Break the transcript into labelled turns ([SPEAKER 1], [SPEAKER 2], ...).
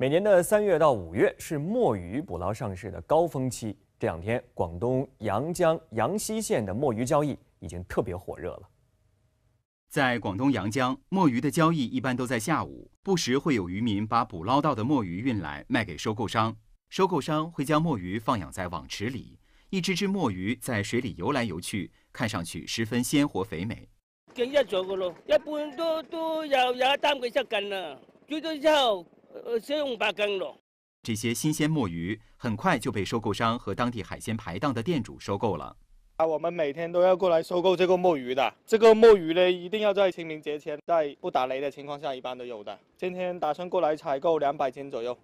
[SPEAKER 1] 每年的三月到五月是墨鱼捕捞上市的高峰期。这两天，广东阳江阳西县的墨鱼交易已经特别火热了。
[SPEAKER 2] 在广东阳江，墨鱼的交易一般都在下午，不时会有渔民把捕捞到的墨鱼运来卖给收购商，收购商会将墨鱼放养在网池里，一只只墨鱼在水里游来游去，看上去十分鲜活肥美。
[SPEAKER 3] 近一咗噶咯，一般都都有有三幾十斤啦，最多之後小五百斤了。
[SPEAKER 2] 这些新鲜墨鱼很快就被收购商和当地海鲜排档的店主收购了。
[SPEAKER 4] 啊，我们每天都要过来收购这个墨鱼的。这个墨鱼呢，一定要在清明节前，在不打雷的情况下，一般都有的。今天打算过来采购两百斤左右。